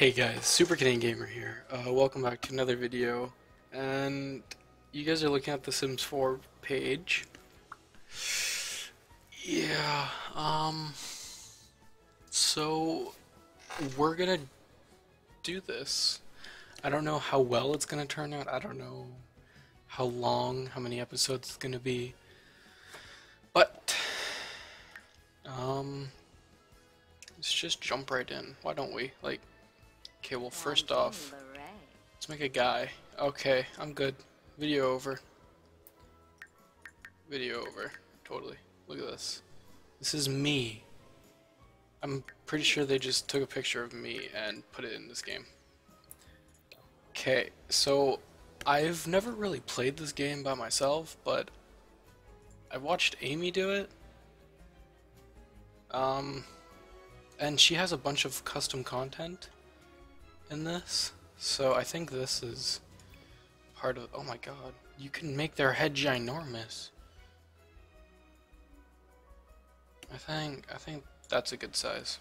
Hey guys, Super Canadian Gamer here. Uh, welcome back to another video, and you guys are looking at the Sims 4 page. Yeah, um, so we're gonna do this. I don't know how well it's gonna turn out. I don't know how long, how many episodes it's gonna be, but um, let's just jump right in. Why don't we? Like, okay, well, first off, let's make a guy. Okay, I'm good. Video over. Video over. Totally. Look at this. This is me. I'm pretty sure they just took a picture of me and put it in this game. Okay, so I've never really played this game by myself, but I watched Amy do it. Um, and she has a bunch of custom content in this, so I think this is part of. Oh my god, you can make their head ginormous. I think I think that's a good size.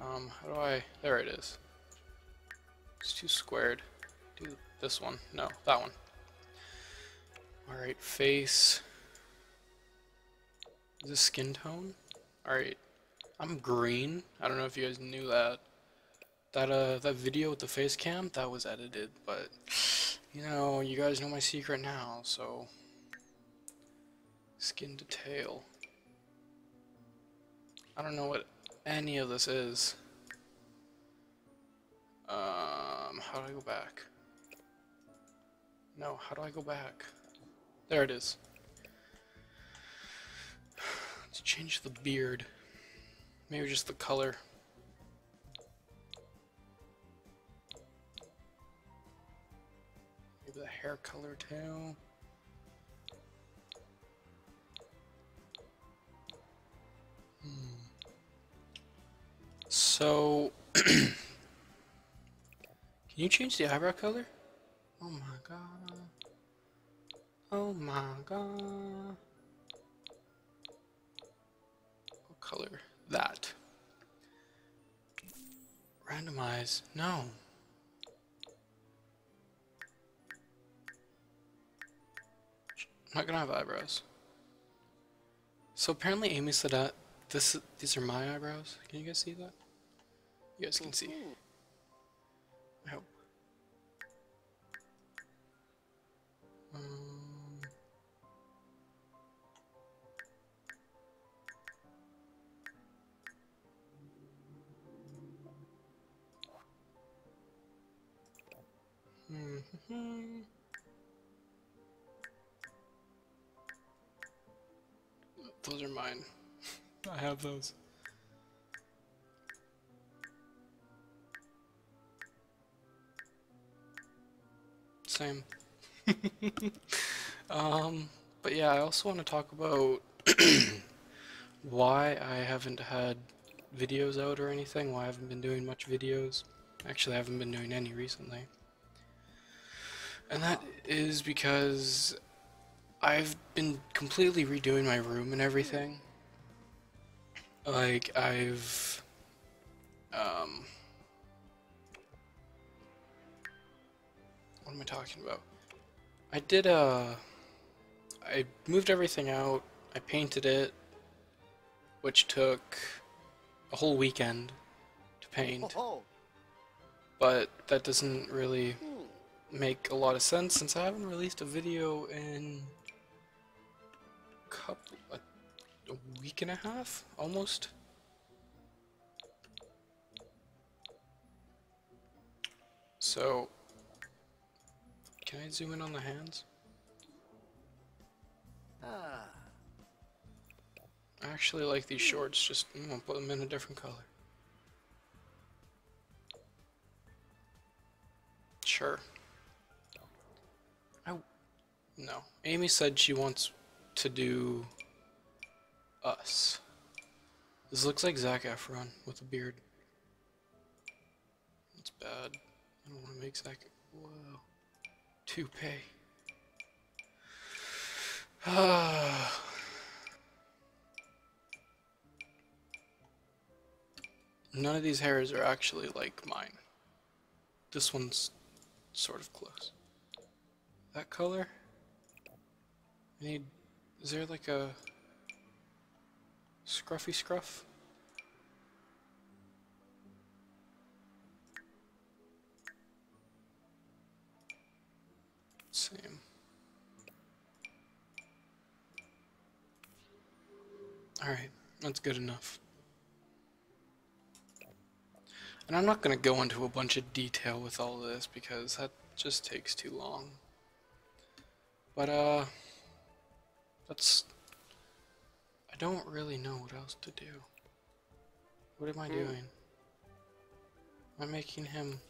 Um, how do I? There it is. It's too squared. Do this one. No, that one. Alright, face. Is this skin tone? Alright. I'm green. I don't know if you guys knew that. That uh that video with the face cam, that was edited, but you know, you guys know my secret now, so skin to tail. I don't know what any of this is. Um, how do I go back? No, how do I go back? There it is. Let's change the beard. Maybe just the color. Maybe the hair color too. Hmm. So, can you change the eyebrow color? Oh my god. Oh my god. Randomize. No. I'm not gonna have eyebrows. So apparently Amy said that this these are my eyebrows. Can you guys see that? You guys can see. Mm-hmm. Those are mine. I have those. Same. um, but yeah, I also want to talk about why I haven't had videos out or anything, why I haven't been doing much videos. Actually, I haven't been doing any recently. And that is because I've been completely redoing my room and everything. Like, I've... Um... What am I talking about? I did, uh... I moved everything out, I painted it, which took a whole weekend to paint. But that doesn't really make a lot of sense since I haven't released a video in a couple, a, a week and a half, almost. So, can I zoom in on the hands? Ah. I actually like these shorts, just I'm gonna put them in a different color. Amy said she wants to do us. This looks like Zac Efron with a beard. It's bad. I don't want to make Zac. Whoa. Toupee. None of these hairs are actually like mine. This one's sort of close. That color? I need, is there like a scruffy scruff? Same. Alright, that's good enough. And I'm not going to go into a bunch of detail with all this because that just takes too long. But, uh, that's, I don't really know what else to do. What am I Hmm. doing? Am I making him,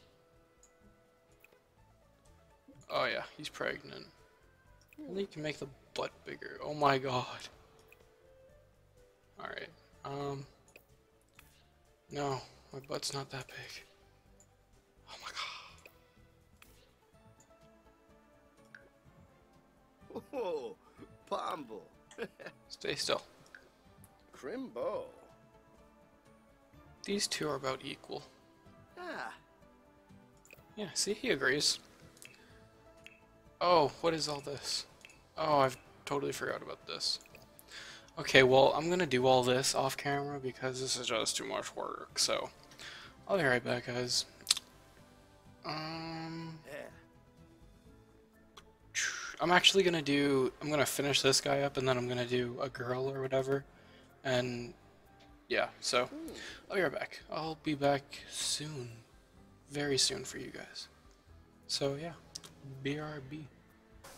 oh yeah, he's pregnant. Well, you can make the butt bigger. Oh my god. Alright, um, no, my butt's not that big. Oh my god. Oh, Pombo. Stay still. Crimbo. These two are about equal. Ah, Yeah, see, he agrees. Oh, what is all this? Oh, I've totally forgot about this. Okay, well, I'm gonna do all this off camera because this is just too much work, so I'll be right back, guys. Um, yeah. I'm actually gonna do, I'm gonna finish this guy up and then I'm gonna do a girl or whatever, and yeah, so I'll be right back. I'll be back soon, very soon for you guys. So yeah, BRB.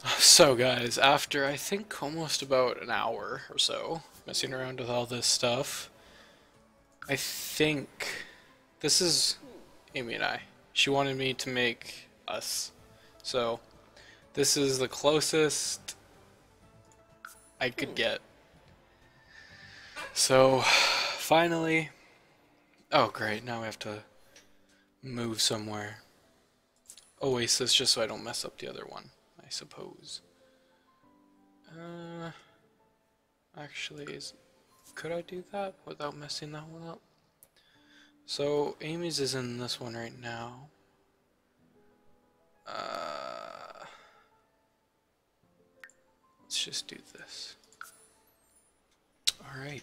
So guys, after I think almost about an hour or so messing around with all this stuff, I think this is Amy and I. She wanted me to make us. So this is the closest I could get. So finally, oh great, now we have to move somewhere. Oasis just so I don't mess up the other one. I suppose. Uh, actually, is could I do that without messing that one up? So Amy's is in this one right now. Uh, let's just do this. All right.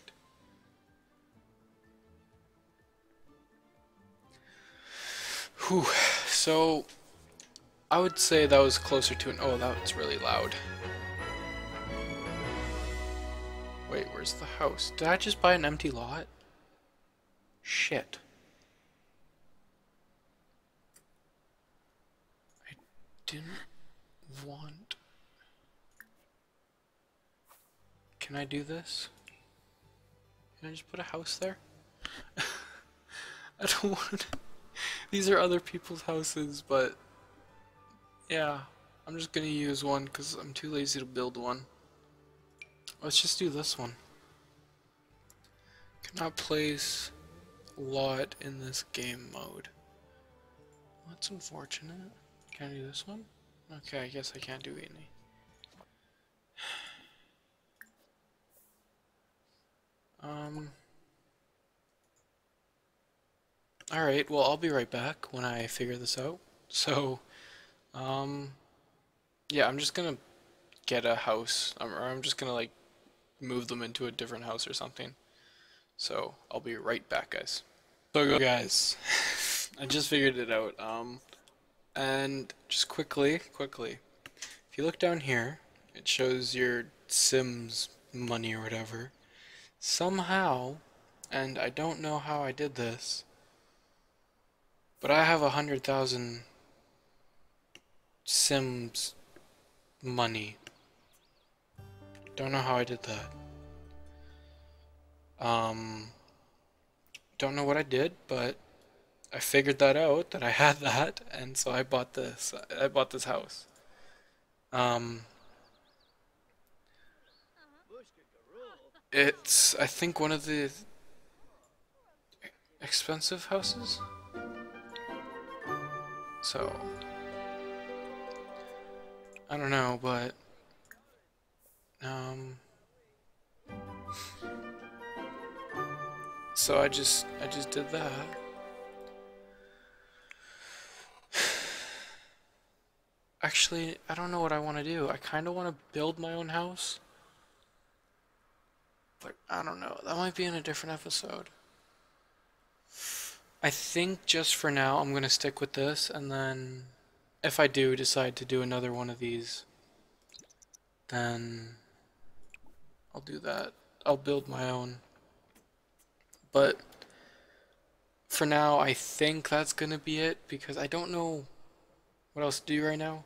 Whew. So I would say that was closer to an. Oh, that was really loud. Wait, where's the house? Did I just buy an empty lot? Shit. I didn't want. Can I do this? Can I just put a house there? I don't want. These are other people's houses, but yeah, I'm just gonna use one because I'm too lazy to build one. Let's just do this one. Cannot place lot in this game mode. That's unfortunate. Can I do this one? Okay, I guess I can't do any. Um. Alright, well, I'll be right back when I figure this out. So, um, yeah, I'm just gonna get a house, um, or I'm just gonna like move them into a different house or something. So I'll be right back, guys. So guys, I just figured it out. Um, and just quickly, quickly, if you look down here, it shows your Sims money or whatever. Somehow, and I don't know how I did this, but I have a hundred thousand Sims money. Don't know how I did that. Um, don't know what I did, but I figured that out that I had that, and so I bought this. I bought this house. Um, it's I think one of the expensive houses. So I don't know, but um So I just I just did that. Actually, I don't know what I want to do. I kind of want to build my own house. But I don't know. That might be in a different episode. I think just for now I'm going to stick with this and then if I do decide to do another one of these then I'll do that. I'll build my own. But for now I think that's going to be it because I don't know what else to do right now.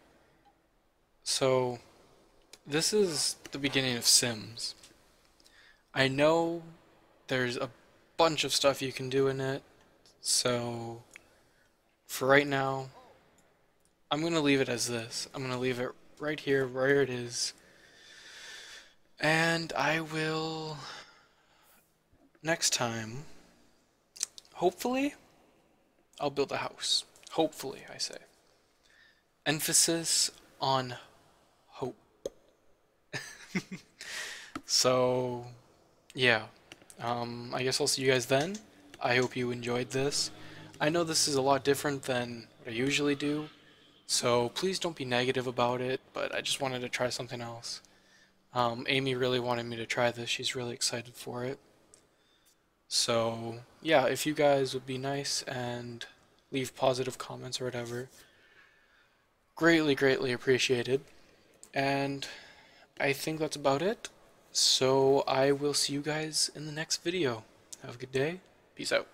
So this is the beginning of Sims. I know there's a bunch of stuff you can do in it, so for right now, I'm going to leave it as this. I'm going to leave it right here where it is. And I will, next time, hopefully, I'll build a house. Hopefully, I say. Emphasis on hope. so, yeah. Um, I guess I'll see you guys then. I hope you enjoyed this. I know this is a lot different than what I usually do, so please don't be negative about it, but I just wanted to try something else. Um, Amy really wanted me to try this. She's really excited for it. So, yeah, if you guys would be nice and leave positive comments or whatever, greatly, greatly appreciated. And I think that's about it. So I will see you guys in the next video. Have a good day. Peace out.